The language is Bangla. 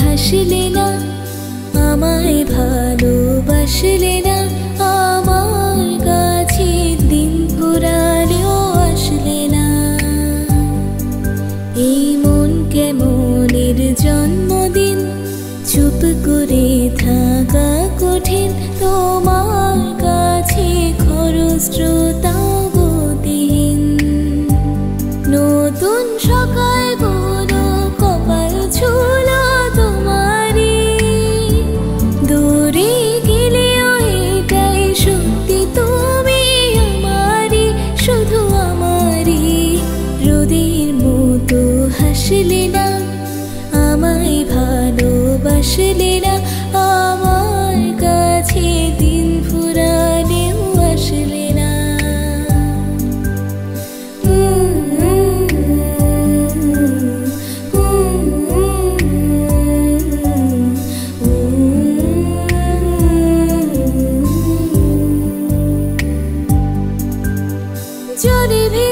হাসলে না, আমায় ভালোবাসলে না, আমার কাছে দিন ফুরালেও আসলে না। এই মন কেমনের জন্মদিন? চুপ করে থাকা কঠিন, তোমার কাছে খরচ 就地平